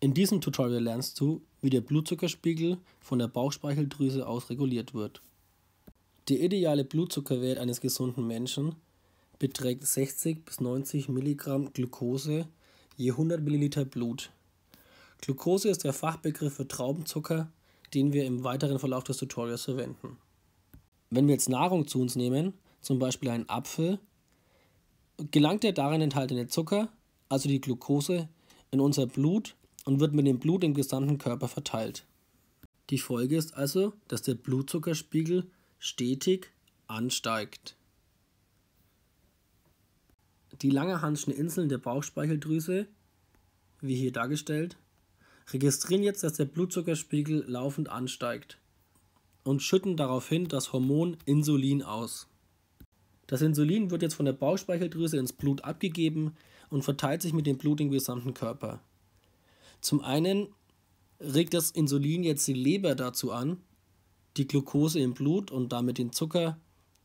In diesem Tutorial lernst du, wie der Blutzuckerspiegel von der Bauchspeicheldrüse aus reguliert wird. Der ideale Blutzuckerwert eines gesunden Menschen beträgt 60 bis 90 Milligramm Glucose je 100 Milliliter Blut. Glucose ist der Fachbegriff für Traubenzucker, den wir im weiteren Verlauf des Tutorials verwenden. Wenn wir jetzt Nahrung zu uns nehmen, zum Beispiel einen Apfel, gelangt der darin enthaltene Zucker, also die Glucose, in unser Blut und wird mit dem Blut im gesamten Körper verteilt. Die Folge ist also, dass der Blutzuckerspiegel stetig ansteigt. Die Langerhanschen Inseln der Bauchspeicheldrüse, wie hier dargestellt, registrieren jetzt, dass der Blutzuckerspiegel laufend ansteigt und schütten daraufhin das Hormon Insulin aus. Das Insulin wird jetzt von der Bauchspeicheldrüse ins Blut abgegeben und verteilt sich mit dem Blut im gesamten Körper. Zum einen regt das Insulin jetzt die Leber dazu an, die Glucose im Blut und damit den Zucker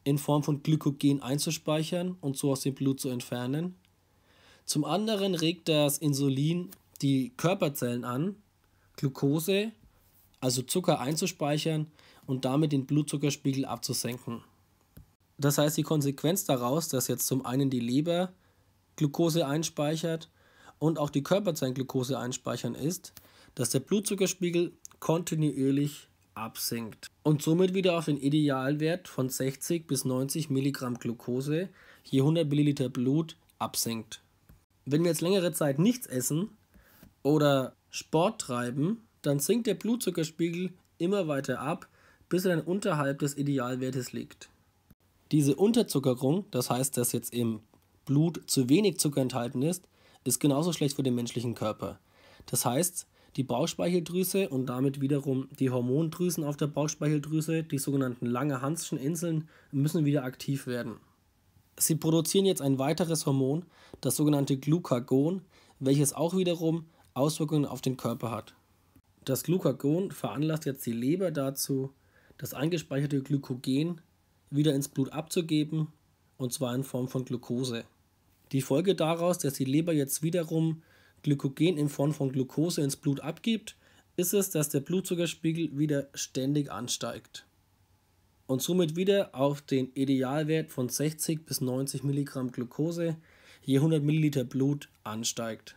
in Form von Glykogen einzuspeichern und so aus dem Blut zu entfernen. Zum anderen regt das Insulin die Körperzellen an, Glucose, also Zucker einzuspeichern und damit den Blutzuckerspiegel abzusenken. Das heißt, die Konsequenz daraus, dass jetzt zum einen die Leber Glucose einspeichert und auch die Körperzellenglucose einspeichern ist, dass der Blutzuckerspiegel kontinuierlich absinkt und somit wieder auf den Idealwert von 60 bis 90 Milligramm Glucose je 100 Milliliter Blut absinkt. Wenn wir jetzt längere Zeit nichts essen oder Sport treiben, dann sinkt der Blutzuckerspiegel immer weiter ab, bis er dann unterhalb des Idealwertes liegt. Diese Unterzuckerung, das heißt, dass jetzt im Blut zu wenig Zucker enthalten ist, ist genauso schlecht für den menschlichen Körper. Das heißt, die Bauchspeicheldrüse und damit wiederum die Hormondrüsen auf der Bauchspeicheldrüse, die sogenannten Langerhanschen Inseln, müssen wieder aktiv werden. Sie produzieren jetzt ein weiteres Hormon, das sogenannte Glucagon, welches auch wiederum Auswirkungen auf den Körper hat. Das Glucagon veranlasst jetzt die Leber dazu, das eingespeicherte Glykogen wieder ins Blut abzugeben, und zwar in Form von Glucose. Die Folge daraus, dass die Leber jetzt wiederum Glykogen in Form von Glucose ins Blut abgibt, ist es, dass der Blutzuckerspiegel wieder ständig ansteigt und somit wieder auf den Idealwert von 60 bis 90 Milligramm Glucose je 100 Milliliter Blut ansteigt.